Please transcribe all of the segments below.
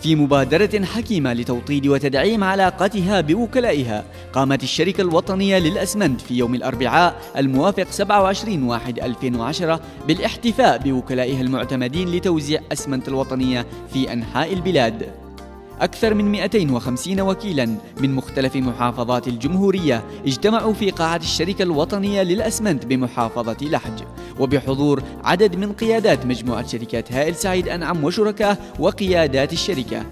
في مبادرة حكيمة لتوطيد وتدعيم علاقتها بوكلائها قامت الشركة الوطنية للأسمنت في يوم الأربعاء الموافق 27 واحد 2010 بالاحتفاء بوكلائها المعتمدين لتوزيع أسمنت الوطنية في أنحاء البلاد. أكثر من 250 وكيلا من مختلف محافظات الجمهورية اجتمعوا في قاعة الشركة الوطنية للأسمنت بمحافظة لحج وبحضور عدد من قيادات مجموعة شركات هائل سعيد أنعم وشركاه وقيادات الشركة.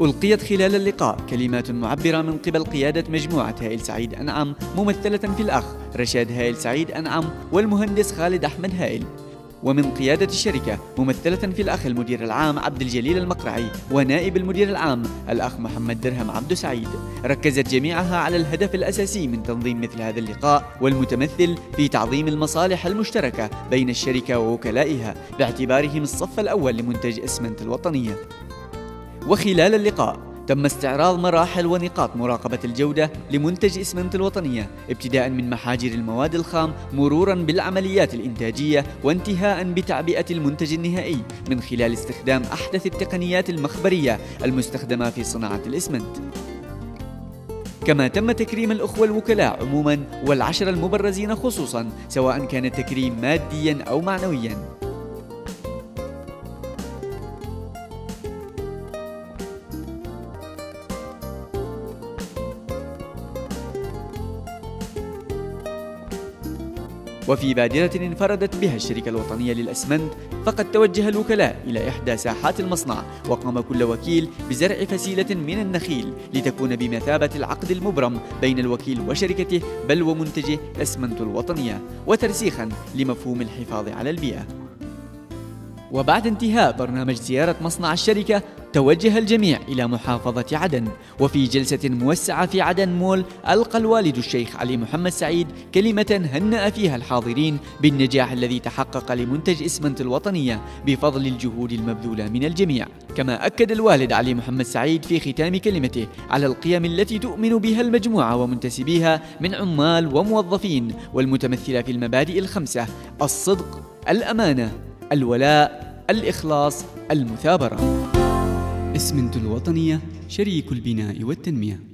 ألقيت خلال اللقاء كلمات معبرة من قبل قيادة مجموعة هائل سعيد أنعم ممثلة في الأخ رشاد هائل سعيد أنعم والمهندس خالد أحمد هائل. ومن قيادة الشركة ممثلة في الأخ المدير العام عبد الجليل المقرعي ونائب المدير العام الأخ محمد درهم عبد سعيد. ركزت جميعها على الهدف الأساسي من تنظيم مثل هذا اللقاء والمتمثل في تعظيم المصالح المشتركة بين الشركة ووكلائها باعتبارهم الصف الأول لمنتج إسمنت الوطنية. وخلال اللقاء تم استعراض مراحل ونقاط مراقبة الجودة لمنتج إسمنت الوطنية ابتداء من محاجر المواد الخام مرورا بالعمليات الإنتاجية وانتهاء بتعبئة المنتج النهائي من خلال استخدام أحدث التقنيات المخبرية المستخدمة في صناعة الإسمنت. كما تم تكريم الأخوة الوكلاء عموما والعشر المبرزين خصوصا سواء كان التكريم ماديا أو معنويا. وفي بادرة انفردت بها الشركة الوطنية للأسمنت فقد توجه الوكلاء إلى إحدى ساحات المصنع وقام كل وكيل بزرع فسيلة من النخيل لتكون بمثابة العقد المبرم بين الوكيل وشركته بل ومنتجه أسمنت الوطنية وترسيخا لمفهوم الحفاظ على البيئة. وبعد انتهاء برنامج زيارة مصنع الشركة توجه الجميع إلى محافظة عدن. وفي جلسة موسعة في عدن مول ألقى الوالد الشيخ علي محمد سعيد كلمة هنأ فيها الحاضرين بالنجاح الذي تحقق لمنتج إسمنت الوطنية بفضل الجهود المبذولة من الجميع. كما أكد الوالد علي محمد سعيد في ختام كلمته على القيم التي تؤمن بها المجموعة ومنتسبيها من عمال وموظفين والمتمثلة في المبادئ الخمسة الصدق الأمانة الولاء الإخلاص المثابرة. اسمنت الوطنية شريك البناء والتنمية.